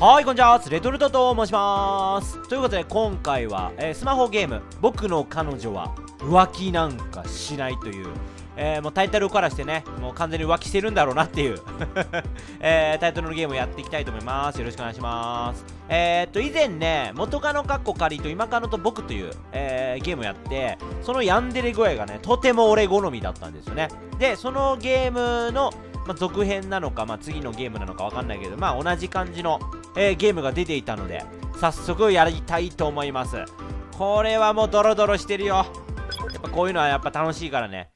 はい、こんにちは。レトルトと申します。ということで、今回は、えースマホゲーム、僕の彼女は浮気なんかしないという、えーもうタイトルからしてね、もう完全に浮気してるんだろうなっていう、えータイトルのゲームをやっていきたいと思います。よろしくお願いします。えー、っと、以前ね、元カノカッコ仮と今カノと僕という、えーゲームをやって、そのヤンデレ具合がね、とても俺好みだったんですよね。で、そのゲームの、まあ、続編なのか、まあ、次のゲームなのかわかんないけど、まあ、同じ感じの、えーゲームが出ていたので、早速やりたいと思います。これはもうドロドロしてるよ。やっぱこういうのはやっぱ楽しいからね。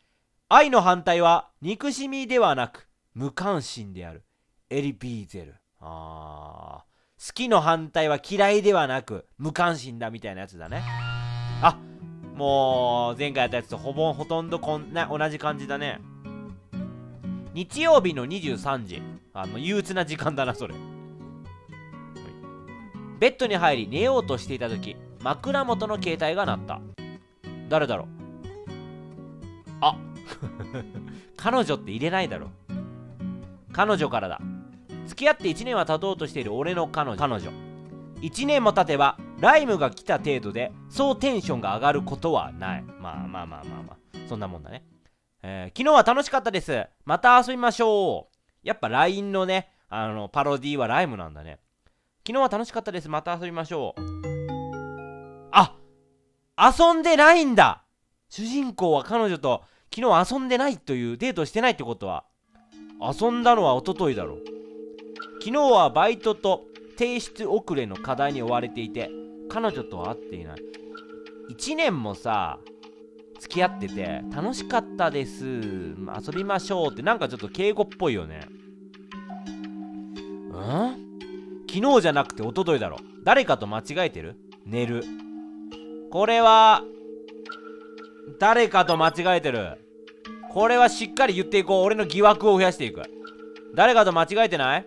愛の反対は憎しみではなく無関心である。エリビーゼル。あー。好きの反対は嫌いではなく無関心だみたいなやつだね。あもう前回やったやつとほぼほとんどこんな同じ感じだね。日曜日の23時。あの憂鬱な時間だな、それ。ベッドに入り寝ようとしていた時枕元の携帯が鳴った。誰だろう。あ。彼女って入れないだろ彼女からだ。付き合って1年は経とうとしている俺の彼女。彼女。1年も経てばライムが来た程度でそうテンションが上がることはない。まあまあまあまあまあ。そんなもんだね、えー昨日は楽しかったですまた遊びましょうやっぱ LINE のねあのパロディはライムなんだね昨日は楽しかったです。また遊びましょう。あ遊んでないんだ主人公は彼女と昨日遊んでないというデートしてないってことは遊んだのは一昨日だろう。昨日はバイトと提出遅れの課題に追われていて彼女とは会っていない。1年もさ、付き合ってて楽しかったです。遊びましょうってなんかちょっと敬語っぽいよね。ん？昨日じゃなくて一昨日だろ。誰かと間違えてる？寝る。これは誰かと間違えてる。これはしっかり言っていこう。俺の疑惑を増やしていく。誰かと間違えてない？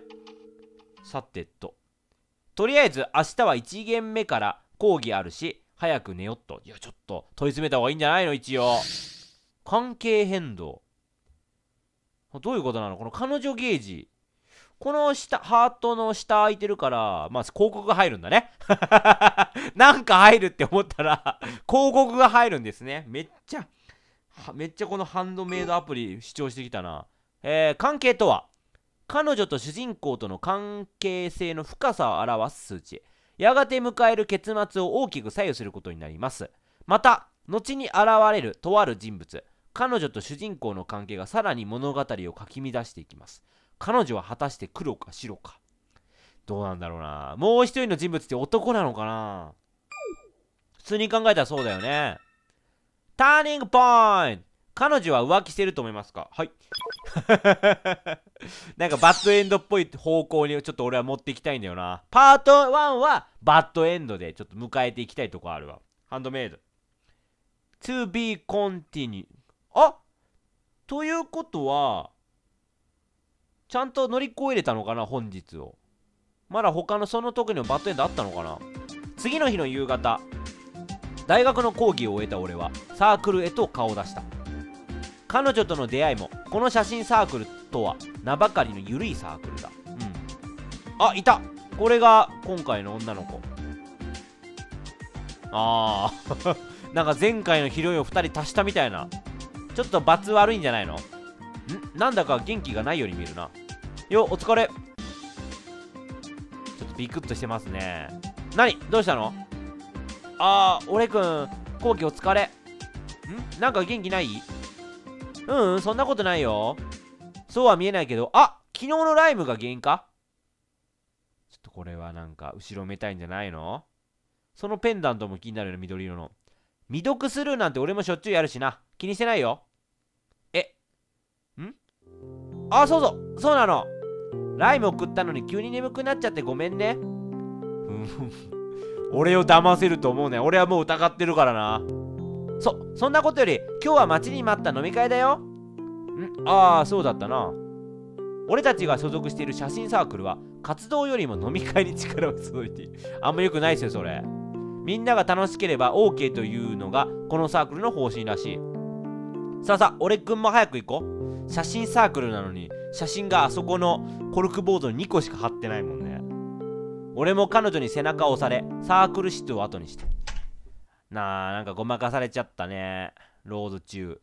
さてと。とりあえず明日は1限目から講義あるし早く寝よっといやちょっと問い詰めた方がいいんじゃないの？一応関係変動どういうことなの？この彼女ゲージこの下、ハートの下空いてるから、まあ、広告が入るんだね。なんか入るって思ったら、広告が入るんですね。めっちゃ、めっちゃこのハンドメイドアプリ主張してきたな。えー、関係とは、彼女と主人公との関係性の深さを表す数値。やがて迎える結末を大きく左右することになります。また、後に現れるとある人物。彼女と主人公の関係がさらに物語をかき乱していきます。彼女は果たして黒か白かどうなんだろうなもう一人の人物って男なのかな普通に考えたらそうだよねターニングポイント彼女は浮気してると思いますか？はい。なんかバッドエンドっぽい方向にちょっと俺は持っていきたいんだよな。パート1はバッドエンドでちょっと迎えていきたいとこあるわ。ハンドメイド。To be continue あ？ということはちゃんと乗り越えれたのかな本日を。まだ他のその時のバッドエンドあったのかな？次の日の夕方大学の講義を終えた俺はサークルへと顔を出した。彼女との出会いもこの写真サークルとは名ばかりの緩いサークルだ。うん。あいた。これが今回の女の子。あー。なんか前回のヒロインを2人足したみたいな。ちょっと罰悪いんじゃないの？ん？なんだか元気がないように見えるな。よお疲れ。ちょっとビクッとしてますね。何？どうしたの？あー俺くん後期お疲れ。ん？なんか元気ない？ううんそんなことないよ。そうは見えないけど。あ昨日のライムが原因か？ちょっとこれはなんか後ろめたいんじゃないの？そのペンダントも気になるよ緑色の。未読スルーなんて俺もしょっちゅうやるしな。気にしてないよ。え？ん？あそうそう。そうなの。ライム送ったのに急に眠くなっちゃってごめんね。うん。俺を騙せると思うね。俺はもう疑ってるからな。そそんなことより今日は待ちに待った飲み会だよ。ん？ああそうだったな。俺たちが所属している写真サークルは活動よりも飲み会に力を注いでいる。あんま良くないですよそれ。みんなが楽しければ OK というのがこのサークルの方針らしい。さあさあ俺くんも早く行こう。写真サークルなのに写真があそこのコルクボードに2個しか貼ってないもんね。俺も彼女に背中を押されサークルシットを後にしたなあなんかごまかされちゃったね。ロード中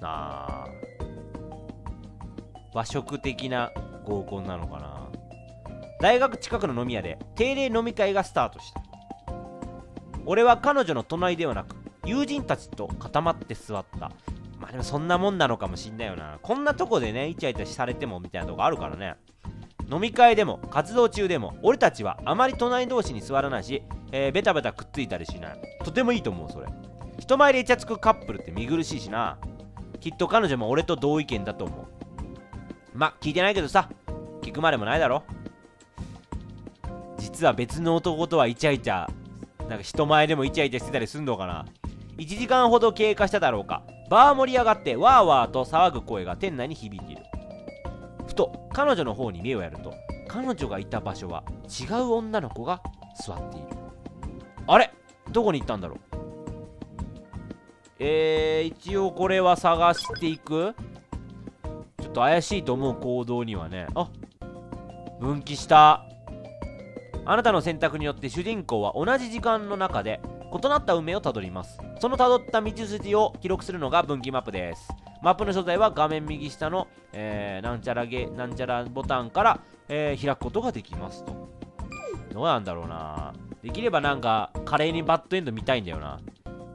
なあ。和食的な合コンなのかな。大学近くの飲み屋で定例飲み会がスタートした。俺は彼女の隣ではなく友人たちと固まって座った。まあでもそんなもんなのかもしんないよな。こんなとこでねイチャイチャされてもみたいなとこあるからね。飲み会でも活動中でも俺たちはあまり隣同士に座らないし、えー、ベタベタくっついたりしない。とてもいいと思うそれ。人前でイチャつくカップルって見苦しいしな。きっと彼女も俺と同意見だと思う。ま聞いてないけどさ。聞くまでもないだろ。実は別の男とはイチャイチャなんか人前でもイチャイチャしてたりすんのかな。1時間ほど経過しただろうか。バー盛り上がってワーワーと騒ぐ声が店内に響いている。ふと彼女の方に目をやると彼女がいた場所は違う女の子が座っている。あれ？どこに行ったんだろう？えー、一応これは探していく？ちょっと怪しいと思う行動にはね。あ分岐した。あなたの選択によって主人公は同じ時間の中で異なった運命をたどります。そのたどった道筋を記録するのが分岐マップです。マップの所在は画面右下の、えー、なんちゃらゲなんちゃらボタンから、えー、開くことができますと。どうなんだろうな。できればなんか華麗にバッドエンド見たいんだよな。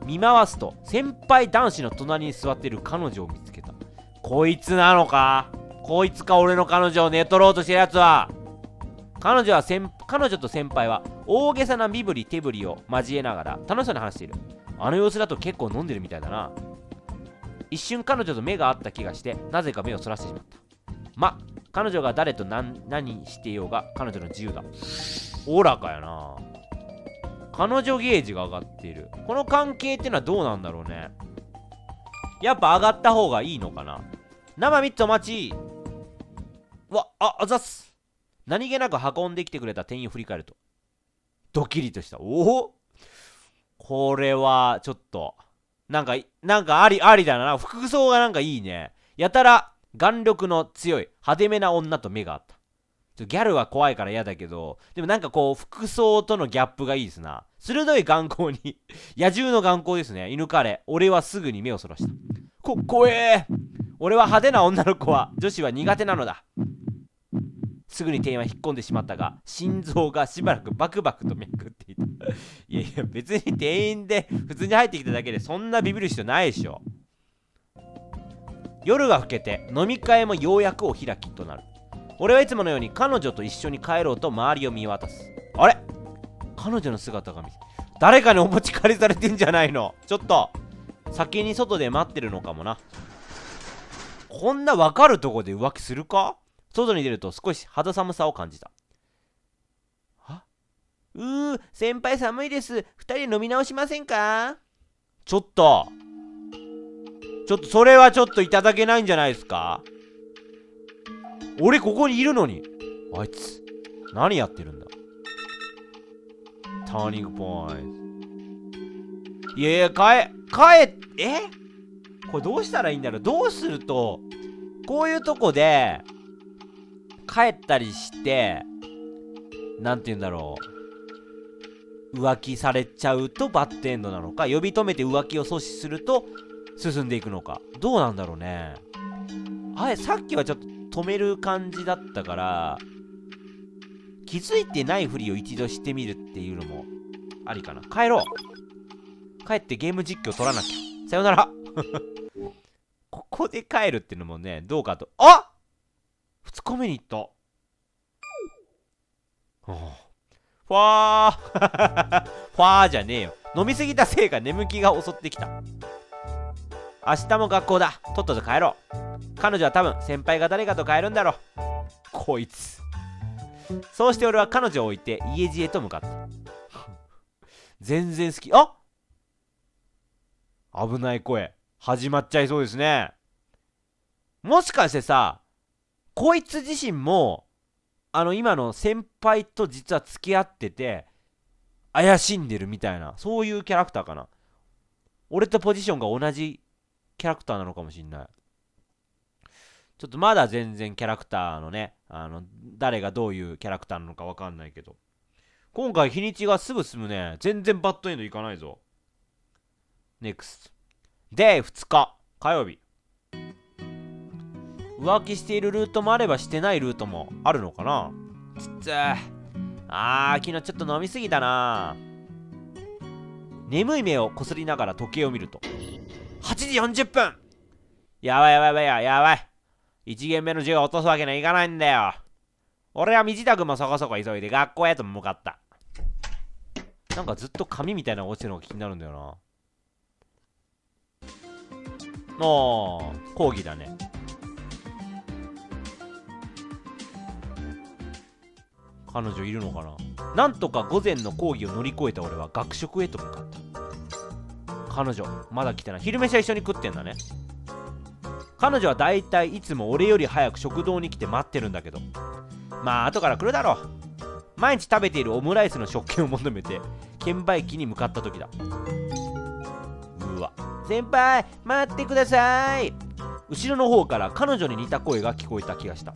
見回すと先輩男子の隣に座っている彼女を見つけた。こいつなのか？こいつか俺の彼女を寝取ろうとしてるやつは。彼女は先彼女と先輩は大げさな身振り手振りを交えながら楽しそうに話している。あの様子だと結構飲んでるみたいだな。一瞬彼女と目が合った気がしてなぜか目をそらしてしまった。ま彼女が誰と何何してようが彼女の自由だ。おらかやな。彼女ゲージが上がっている。この関係ってのはどうなんだろうね。やっぱ上がった方がいいのかな。生3つお待ち。わああざっす。何気なく運んできてくれた店員を振り返るとドキリとした。おお。これはちょっと。なんかなんかありありだな服装がなんかいいねやたら眼力の強い派手めな女と目があったギャルは怖いから嫌だけど、でもなんかこう、服装とのギャップがいいですな。鋭い眼光に 野獣の眼光ですね。犬彼。俺はすぐに目をそらした。こ、怖え俺は派手な女の子は、女子は苦手なのだ。すぐに店員は引っ込んでしまったが、心臓がしばらくバクバクとめくって い。やいや、別に店員で普通に入ってきただけでそんなビビる必要ないでしょ。夜が更けて飲み会もようやくお開きとなる。俺はいつものように彼女と一緒に帰ろうと周りを見渡す。あれ？彼女の姿が見誰かにお持ち帰りされてんじゃないの？ちょっと先に外で待ってるのかもな。こんなわかるとこで浮気するか？外に出ると少し肌寒さを感じた。はう、先輩寒いです。二人飲み直しませんか？ちょっと。ちょっと、それはちょっといただけないんじゃないですか？俺ここにいるのに。あいつ、何やってるんだ？ターニングポイント。いやいや、帰、帰、え？これどうしたらいいんだろう？どうすると、こういうとこで、帰ったりして、なんて言うんだろう。浮気されちゃうとバッドエンドなのか、呼び止めて浮気を阻止すると進んでいくのか。どうなんだろうね。あれ、さっきはちょっと止める感じだったから、気づいてないふりを一度してみるっていうのもありかな。帰ろう。帰ってゲーム実況取らなきゃ。さよなら。ここで帰るっていうのもね、どうかと。あ2日目に行ったああ。ファー ファーじゃねえよ。飲みすぎたせいか眠気が襲ってきた。明日も学校だ。とっとと帰ろう。彼女は多分先輩が誰かと帰るんだろう。こいつ。そうして俺は彼女を置いて家路へと向かった。全然好き。あ危ない声。始まっちゃいそうですね。もしかしてさ、こいつ自身も、あの、今の先輩と実は付き合ってて、怪しんでるみたいな、そういうキャラクターかな。俺とポジションが同じキャラクターなのかもしんない。ちょっとまだ全然キャラクターのね、あの、誰がどういうキャラクターなのかわかんないけど。今回日にちがすぐ済むね。全然バッドエンドいかないぞ。NEXT。で、2日、火曜日。浮気しているルートもあればしてないルートもあるのかな？つっつー。あー、昨日ちょっと飲みすぎたな眠い目をこすりながら時計を見ると。8時40分やばいやばいやばいやばい。1限目の銃を落とすわけにはいかないんだよ。俺は身支度もそこそこ急いで学校へと向かった。なんかずっと紙みたいなのが落ちてるのが気になるんだよな。ああ、講義だね。彼女いるのかな？なんとか午前の講義を乗り越えた俺は学食へと向かった。彼女まだ来てない。昼飯は一緒に食ってんだね。彼女はだいたいいつも俺より早く食堂に来て待ってるんだけど。まあ後から来るだろう。毎日食べているオムライスの食券を求めて券売機に向かった時だ。うわ。先輩待ってください。後ろの方から彼女に似た声が聞こえた気がした。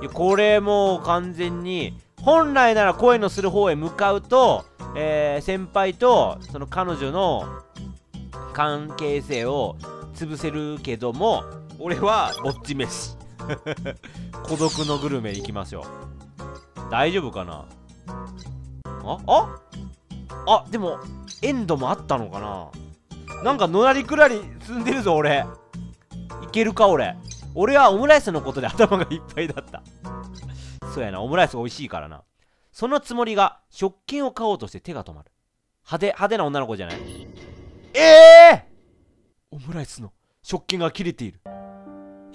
いやこれもう完全に本来なら声のする方へ向かうと、えー、先輩とその彼女の関係性を潰せるけども俺はぼっち飯。孤独のグルメ行きましょう。大丈夫かな？あ？あ？あでもエンドもあったのかな？なんかのらりくらり積んでるぞ俺。いけるか俺。俺はオムライスのことで頭がいっぱいだった。そうやなオムライス美味しいからな。そのつもりが食券を買おうとして手が止まる。派手派手な女の子じゃない？ええー、オムライスの食券が切れている。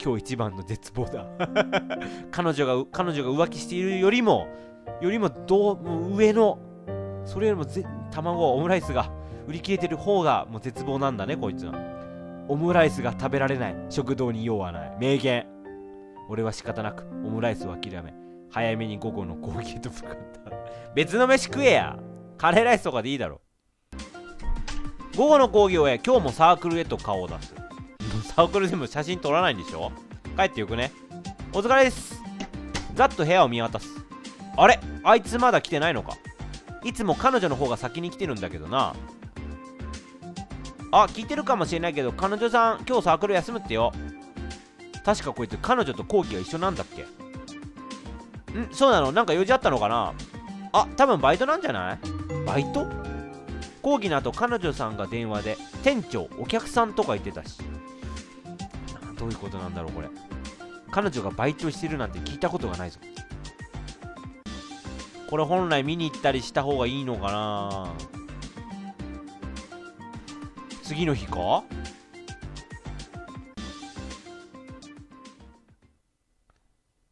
今日一番の絶望だ。彼女が彼女が浮気しているよりもよりもどうも上のそれよりもぜ卵オムライスが売り切れてる方がもう絶望なんだねこいつは。オムライスが食べられない。食堂に用はない。名言。俺は仕方なくオムライスを諦め早めに午後のコーヒーと向かった。別の飯食えや。カレーライスとかでいいだろ。午後の講義を終え今日もサークルへと顔を出す。サークルでも写真撮らないんでしょ？帰ってよくね。お疲れです。ざっと部屋を見渡す。あれ？あいつまだ来てないのか。いつも彼女の方が先に来てるんだけどな。あ聞いてるかもしれないけど彼女さん今日サークル休むってよ。確かこいつ彼女と後期が一緒なんだっけ？ん？そうなの？なんか用事あったのかな？あ多分バイトなんじゃない？バイト？講義の後彼女さんが電話で店長お客さんとか言ってたし。どういうことなんだろうこれ。彼女がバイトしてるなんて聞いたことがないぞ。これ本来見に行ったりした方がいいのかな？次の日か？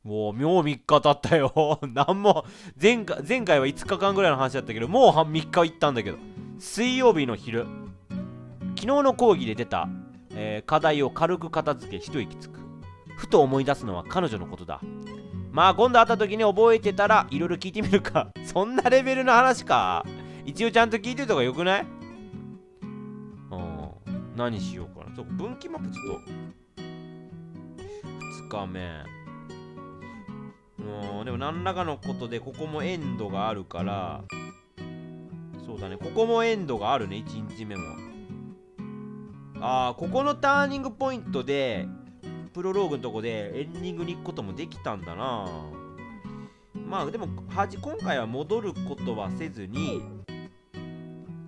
もう、妙3日経ったよ。なんも、前回、前回は5日間ぐらいの話だったけど、もう3日行ったんだけど。水曜日の昼。昨日の講義で出た、えー、課題を軽く片付け一息つく。ふと思い出すのは彼女のことだ。まあ今度会った時に覚えてたらいろいろ聞いてみるか。そんなレベルの話か。一応ちゃんと聞いてるとかよくない？何しようかな。ちょ分岐マップちょっと。2日目。うん、でも何らかのことで、ここもエンドがあるから、そうだね、ここもエンドがあるね、1日目も。ああ、ここのターニングポイントで、プロローグのとこでエンディングに行くこともできたんだなまあでもはじ今回は戻ることはせずに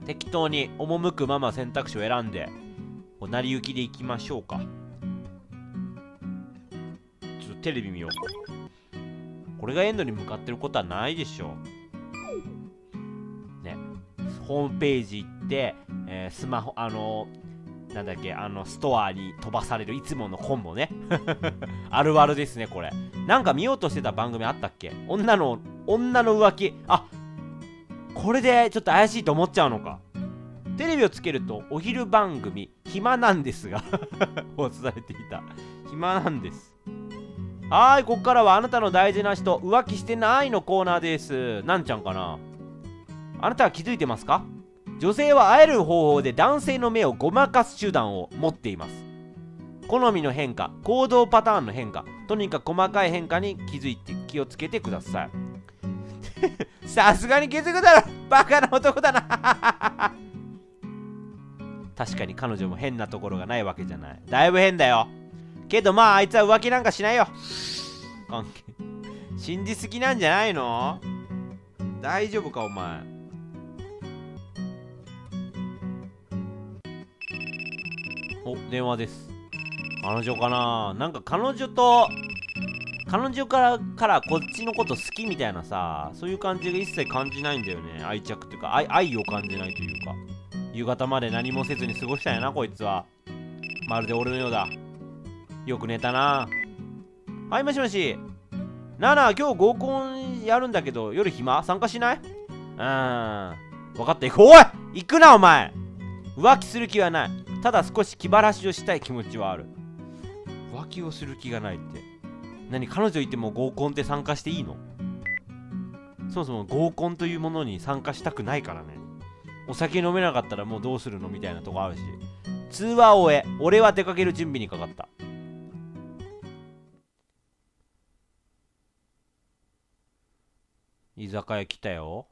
適当に赴くまま選択肢を選んでこう成り行きでいきましょうか。ちょっとテレビ見よう。これがエンドに向かってることはないでしょう。ね。ホームページ行って、えー、スマホあのー、なんだっけあのストアに飛ばされるいつものコンボね。あるあるですねこれ。なんか見ようとしてた番組あったっけ？女の女の浮気。あこれでちょっと怪しいと思っちゃうのか。テレビをつけるとお昼番組暇なんですが放送されていた。暇なんです。はいここからはあなたの大事な人浮気してないのコーナーです。なんちゃんかな？あなたは気づいてますか？女性は会える方法で男性の目をごまかす手段を持っています。好みの変化行動パターンの変化とにかく細かい変化に気づいて気をつけてください。さすがに気づくだろ！バカな男だな！確かに彼女も変なところがないわけじゃない。だいぶ変だよ。けどまああいつは浮気なんかしないよ。関係信じすぎなんじゃないの？大丈夫かお前。お電話です。彼女かな？なんか彼女と彼女からからこっちのこと好きみたいなさそういう感じが一切感じないんだよね。愛着っていうか愛愛を感じないというか。夕方まで何もせずに過ごしたんやなこいつは。まるで俺のようだ。よく寝たな。はいもしもし。なあなあ今日合コンやるんだけど夜暇？参加しない？うん。分かった。行こう。おい行くなお前。浮気する気はない。ただ少し気晴らしをしたい気持ちはある。浮気をする気がないって。何彼女いても合コンって参加していいの？そもそも合コンというものに参加したくないからね。お酒飲めなかったらもうどうするのみたいなとこあるし。通話を終え俺は出かける準備にかかった。居酒屋来たよ。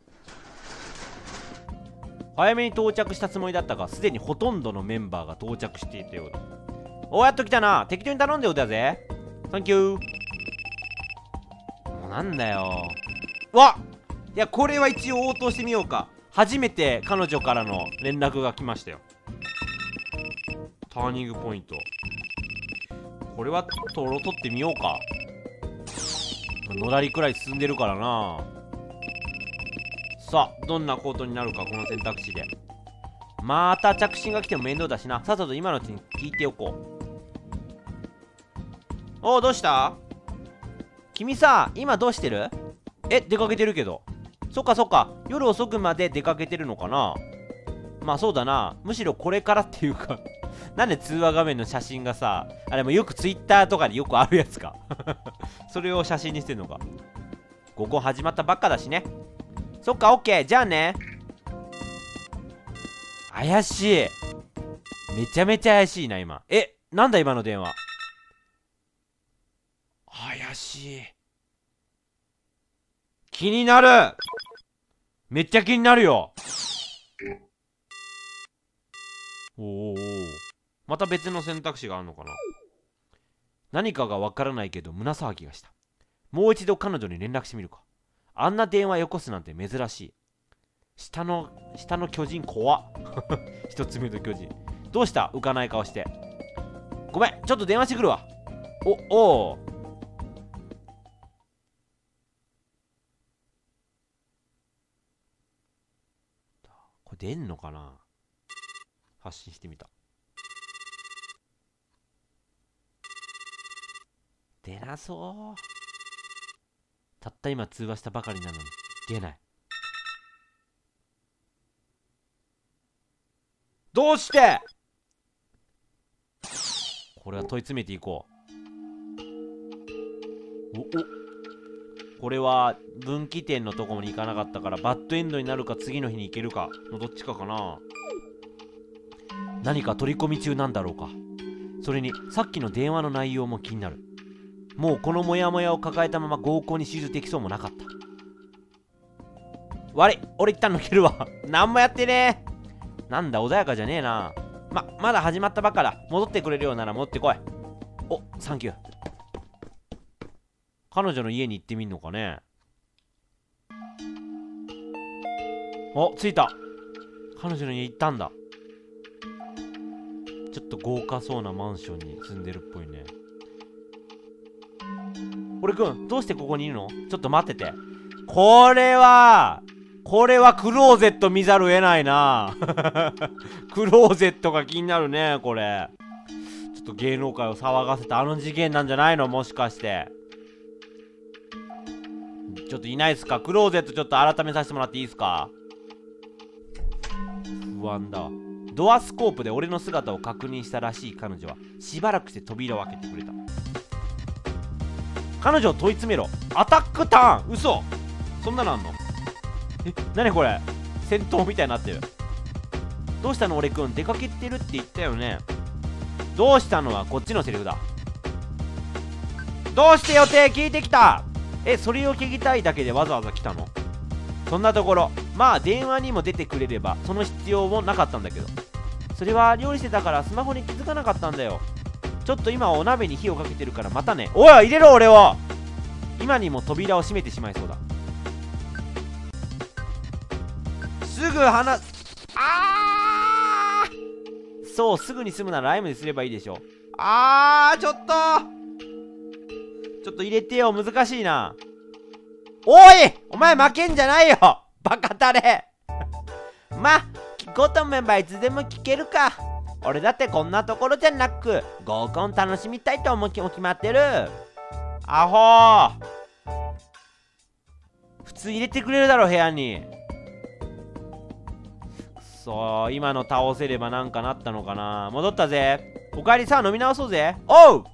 早めに到着したつもりだったがすでにほとんどのメンバーが到着していたようだ。おやっと来たな。適当に頼んでおいたぜ。サンキューもうなんだよ。わっ！いやこれは一応応答してみようか。初めて彼女からの連絡が来ましたよ。ターニングポイント。これはとろ取ってみようか。のらりくらい進んでるからな。さあどんなコートになるかこの選択肢で。また着信が来ても面倒だしな。さっさと今のうちに聞いておこう。おおどうした？君さ今どうしてる？え出かけてるけど。そっかそっか夜遅くまで出かけてるのかな？まあそうだなむしろこれからっていうか なんで通話画面の写真がさあれもよく Twitter とかでよくあるやつか それを写真にしてんのかここ始まったばっかだしねそっか、オッケー。じゃあね。怪しい。めちゃめちゃ怪しいな、今。え、なんだ今の電話？怪しい。気になるめっちゃ気になるよおおまた別の選択肢があるのかな何かがわからないけど胸騒ぎがしたもう一度彼女に連絡してみるかあんな電話よこすなんて珍しい。下の、下の巨人怖っ。一つ目の巨人。どうした？浮かない顔して。ごめん、ちょっと電話してくるわ。お、おこれ出んのかな？発信してみた。出なそう。たった今通話したばかりなのに。出ない。どうして？これは問い詰めていこう。おお。これは分岐点のところに行かなかったからバッドエンドになるか次の日に行けるかのどっちかかな。何か取り込み中なんだろうか。それにさっきの電話の内容も気になる。もうこのモヤモヤを抱えたまま合コンに集中できそうもなかった。悪い俺一旦抜けるわ。何もやってねえ。なんだ穏やかじゃねえな。ままだ始まったばっかだ。戻ってくれるようなら戻ってこい。おサンキュー。彼女の家に行ってみんのかね？お着いた。彼女の家行ったんだ。ちょっと豪華そうなマンションに住んでるっぽいね。俺くん、どうしてここにいるの？ちょっと待ってて。これは、これはクローゼット見ざるを得ないな。クローゼットが気になるね、これ。ちょっと芸能界を騒がせたあの事件なんじゃないの？もしかして。ちょっといないっすか？クローゼットちょっと改めさせてもらっていいっすか？不安だ。ドアスコープで俺の姿を確認したらしい彼女はしばらくして扉を開けてくれた。彼女を問い詰めろ。アタックターン！嘘！そんなのあんの？え何これ？戦闘みたいになってる。どうしたの？俺くん。出かけてるって言ったよね？どうしたのはこっちのセリフだ。どうして予定聞いてきた？えそれを聞きたいだけでわざわざ来たの？そんなところ。まあ電話にも出てくれればその必要もなかったんだけど。それは料理してたからスマホに気づかなかったんだよ。ちょっと今はお鍋に火をかけてるからまたね。おい入れろ俺を。今にも扉を閉めてしまいそうだ。すぐ話あー！そうすぐに済むならライムにすればいいでしょう。あーちょっと。ちょっと入れてよ。難しいな。おい！お前負けんじゃないよ。バカタレ ま聞こうと思えばいつでも聞けるか。俺だってこんなところじゃなく合コン楽しみたいと思う気も決まってる。アホ普通入れてくれるだろ部屋に。くそ今の倒せればなんかなったのかな。戻ったぜ。おかえりさあ飲み直そうぜ。おう！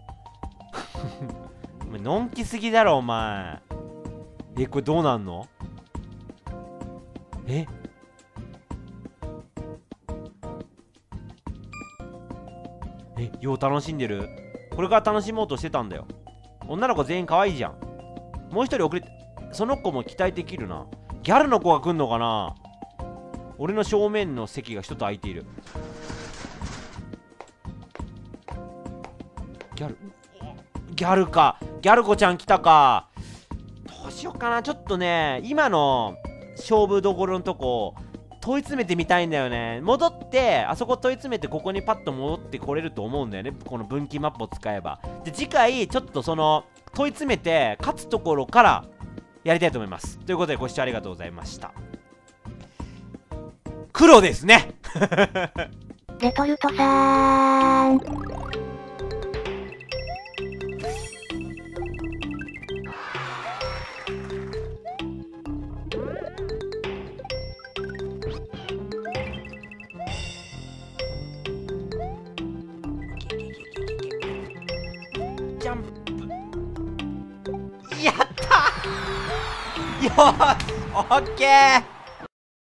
のんきすぎだろお前。えこれどうなんの？え？えよう楽しんでる。これから楽しもうとしてたんだよ。女の子全員可愛いじゃん。もう一人遅れてその子も期待できるな。ギャルの子が来んのかな。俺の正面の席が一つ空いている。ギャルか。ギャル子ちゃん来たか。どうしようかな。ちょっとね今の勝負どころのとこ問い詰めてみたいんだよね。戻ってあそこ問い詰めてここにパッと戻ってこれると思うんだよね。この分岐マップを使えば。で次回ちょっとその問い詰めて勝つところからやりたいと思います。ということでご視聴ありがとうございました。黒ですね。レトルトさーん。よしオッケー。